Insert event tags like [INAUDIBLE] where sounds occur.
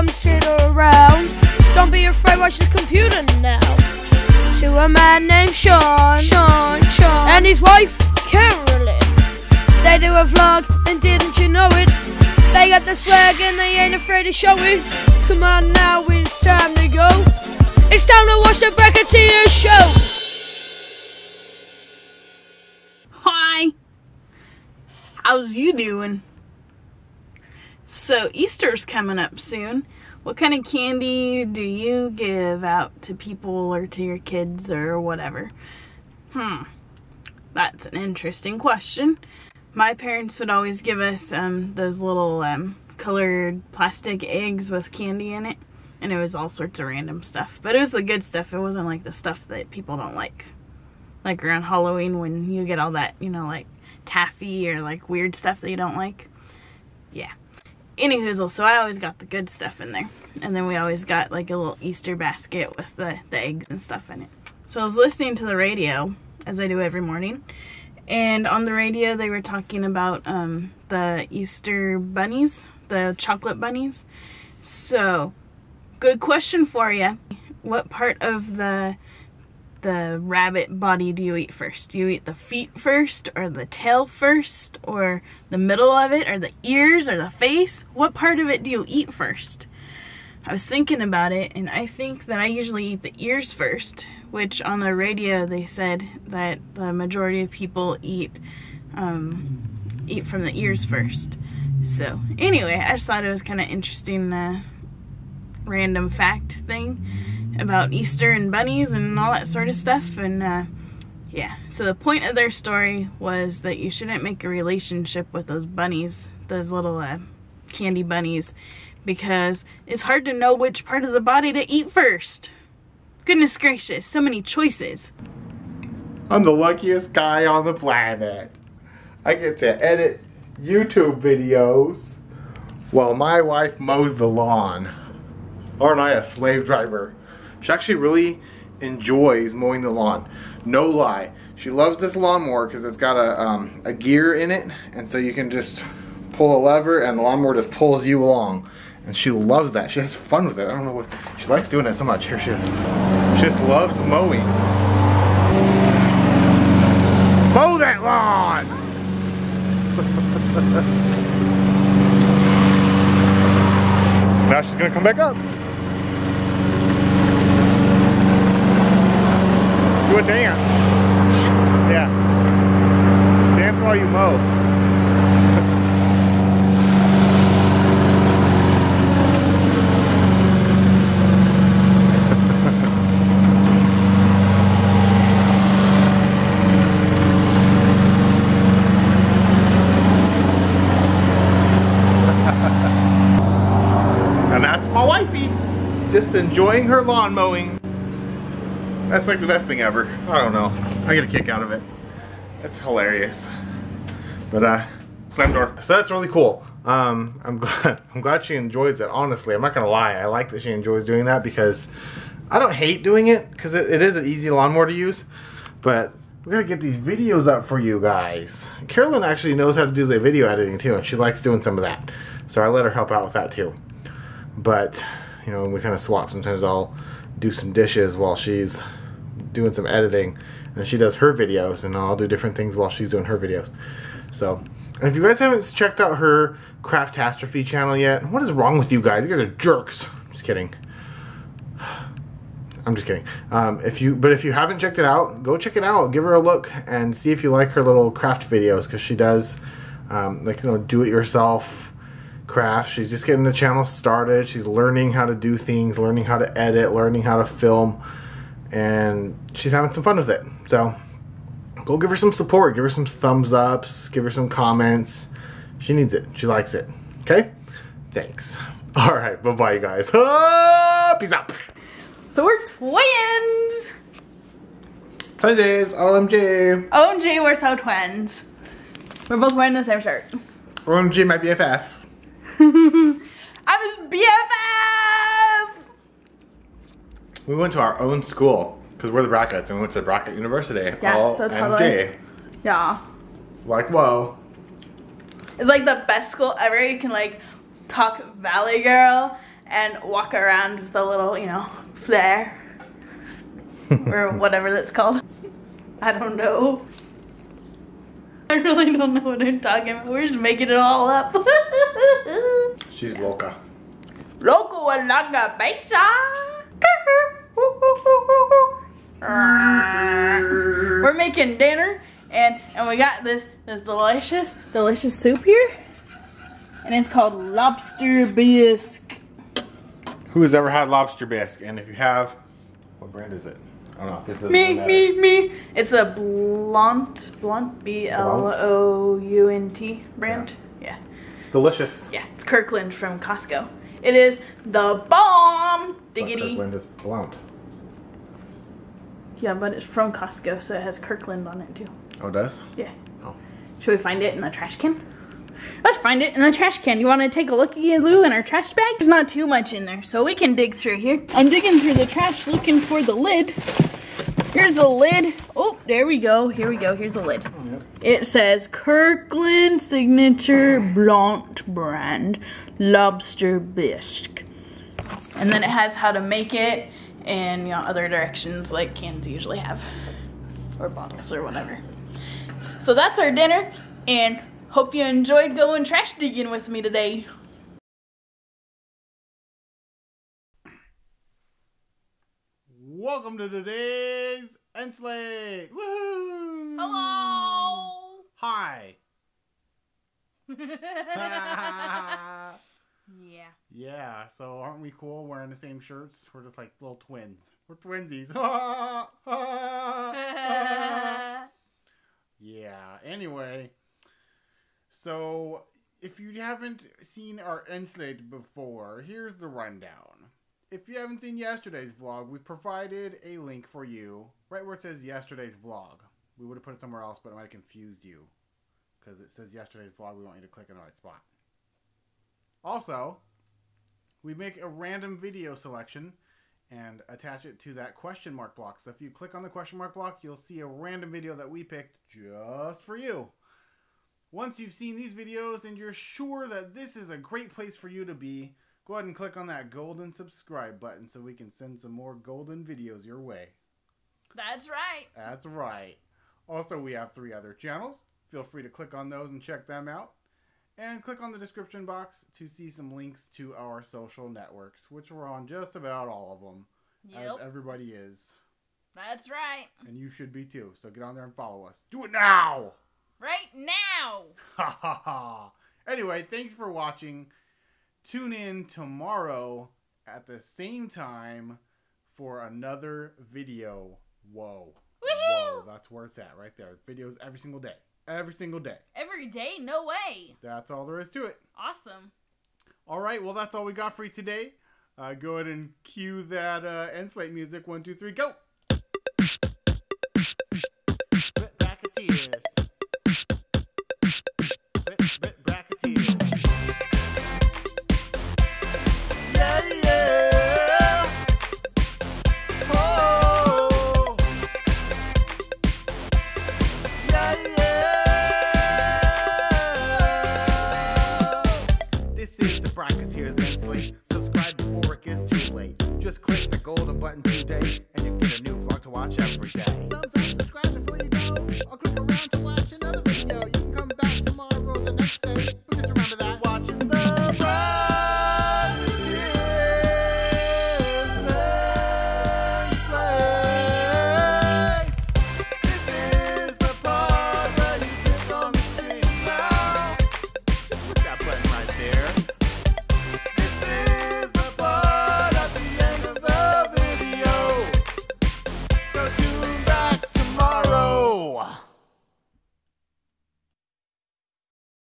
come sit around. Don't be afraid, watch the computer now. To a man named Shaun, Shaun, Shaun, and his wife Carolyn. They do a vlog, and didn't you know it? They got the swag and they ain't afraid to show it. Come on now, it's time to go. It's time to watch the Bracketteer show. Hi. How's you doing? So Easter's coming up soon. What kind of candy do you give out to people or to your kids or whatever? Hmm. That's an interesting question. My parents would always give us um, those little um, colored plastic eggs with candy in it. And it was all sorts of random stuff. But it was the good stuff. It wasn't like the stuff that people don't like. Like around Halloween when you get all that, you know, like taffy or like weird stuff that you don't like. Yeah. Anywho, so I always got the good stuff in there. And then we always got like a little Easter basket with the, the eggs and stuff in it. So I was listening to the radio, as I do every morning. And on the radio, they were talking about um, the Easter bunnies, the chocolate bunnies. So, good question for you. What part of the the rabbit body do you eat first? Do you eat the feet first or the tail first or the middle of it or the ears or the face? What part of it do you eat first? I was thinking about it and I think that I usually eat the ears first, which on the radio they said that the majority of people eat um, eat from the ears first. So anyway, I just thought it was kind of interesting uh, random fact thing about Easter and bunnies and all that sort of stuff. And uh, yeah, so the point of their story was that you shouldn't make a relationship with those bunnies, those little uh, candy bunnies, because it's hard to know which part of the body to eat first. Goodness gracious, so many choices. I'm the luckiest guy on the planet. I get to edit YouTube videos while my wife mows the lawn. Aren't I a slave driver? She actually really enjoys mowing the lawn. No lie. She loves this lawnmower because it's got a, um, a gear in it and so you can just pull a lever and the lawnmower just pulls you along. And she loves that. She has fun with it. I don't know what, she likes doing it so much. Here she is. She just loves mowing. Mow that lawn! [LAUGHS] now she's gonna come back up. Do a dance. Yeah. Dance while you mow. [LAUGHS] and that's my wifey. Just enjoying her lawn mowing. That's like the best thing ever. I don't know. I get a kick out of it. It's hilarious. But uh, slam door. So that's really cool. Um, I'm [LAUGHS] glad. I'm glad she enjoys it. Honestly, I'm not gonna lie. I like that she enjoys doing that because I don't hate doing it because it, it is an easy lawnmower to use. But we gotta get these videos up for you guys. Carolyn actually knows how to do the video editing too, and she likes doing some of that. So I let her help out with that too. But you know, we kind of swap. Sometimes I'll do some dishes while she's doing some editing and she does her videos and I'll do different things while she's doing her videos. So, and if you guys haven't checked out her Craftastrophe channel yet, what is wrong with you guys? You guys are jerks. Just kidding. [SIGHS] I'm just kidding. Um, if you, but if you haven't checked it out, go check it out. Give her a look and see if you like her little craft videos because she does, um, like you know, do-it-yourself craft. She's just getting the channel started. She's learning how to do things, learning how to edit, learning how to film and she's having some fun with it. So go give her some support, give her some thumbs ups, give her some comments. She needs it. She likes it. Okay? Thanks. [LAUGHS] All right. Bye bye, guys. [LAUGHS] Ah, peace out. So we're twins! Twinsies, OMG. OMG, we're so twins. We're both wearing the same shirt. OMG, my BFF. [LAUGHS] I'm his BFF! We went to our own school because we're the Bracketts and we went to Brackett University. Yeah, so totally. Yeah. Like, whoa. It's like the best school ever. You can like talk Valley Girl and walk around with a little, you know, flair [LAUGHS] or whatever that's called. I don't know. I really don't know what I'm talking about. We're just making it all up. [LAUGHS] She's loca. Loco and Laga Besa. We're making dinner and and we got this this delicious delicious soup here. And it's called lobster bisque. Who has ever had lobster bisque? And if you have, what brand is it? I don't know. Me, me, me. It's a Blount, Blount, B L O U N T brand. Yeah. It's delicious. yeah, it's Kirkland from Costco. It is the bomb. But Diggity. Kirkland is blount. Yeah, but it's from Costco, so it has Kirkland on it too. Oh, it does? Yeah. Oh. Should we find it in the trash can? Let's find it in the trash can. You want to take a look at Lou in our trash bag? There's not too much in there, so we can dig through here. I'm digging through the trash looking for the lid. Here's a lid. Oh, there we go. Here we go. Here's a lid. Oh, it says Kirkland Signature Blount Brand Lobster Bisque. And then it has how to make it and you know other directions like cans usually have. Or bottles or whatever. So that's our dinner, and hope you enjoyed going trash digging with me today. Welcome to today's Enslate! Woohoo! Hello! Hi! [LAUGHS] [LAUGHS] yeah. so aren't we cool wearing the same shirts? We're just like little twins. We're twinsies. [LAUGHS] [LAUGHS] yeah, anyway. So, if you haven't seen our Enslate before, here's the rundown. If you haven't seen yesterday's vlog, we provided a link for you right where it says yesterday's vlog. We would have put it somewhere else, but it might have confused you because it says yesterday's vlog. We want you to click on the right spot. Also, we make a random video selection and attach it to that question mark block. So if you click on the question mark block, you'll see a random video that we picked just for you. Once you've seen these videos and you're sure that this is a great place for you to be, go ahead and click on that golden subscribe button so we can send some more golden videos your way. That's right. That's right. Also, we have three other channels. Feel free to click on those and check them out. And click on the description box to see some links to our social networks, which we're on just about all of them, as everybody is. That's right. And you should be too. So get on there and follow us. Do it now! Right now. Ha ha ha. Anyway, thanks for watching. Tune in tomorrow at the same time for another video. Whoa. Whoa, that's where it's at right there. Videos every single day. Every single day. Every day? No way. That's all there is to it. Awesome. All right, well, that's all we got for you today. Uh, go ahead and cue that uh, Enslate music. One, two, three, go. watch every day. Thumbs up, subscribe before you go. I'll around to watch another.